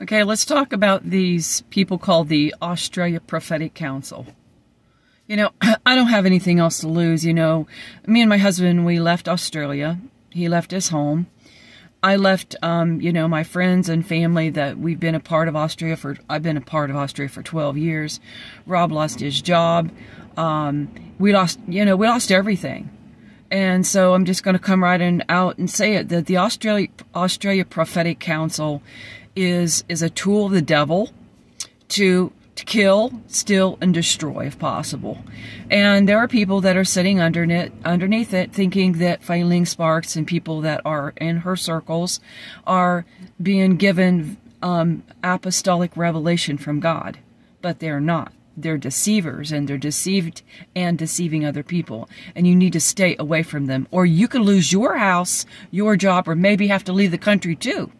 Okay, let's talk about these people called the Australia Prophetic Council. You know, I don't have anything else to lose. You know, me and my husband, we left Australia. He left his home. I left, um, you know, my friends and family that we've been a part of Australia for, I've been a part of Australia for 12 years. Rob lost his job. Um, we lost, you know, we lost everything. And so I'm just going to come right in, out and say it that the Australia, Australia Prophetic Council is is a tool of the devil to to kill, steal, and destroy if possible. And there are people that are sitting underneath, underneath it thinking that Failing Sparks and people that are in her circles are being given um, apostolic revelation from God, but they're not. They're deceivers and they're deceived and deceiving other people. And you need to stay away from them, or you could lose your house, your job, or maybe have to leave the country too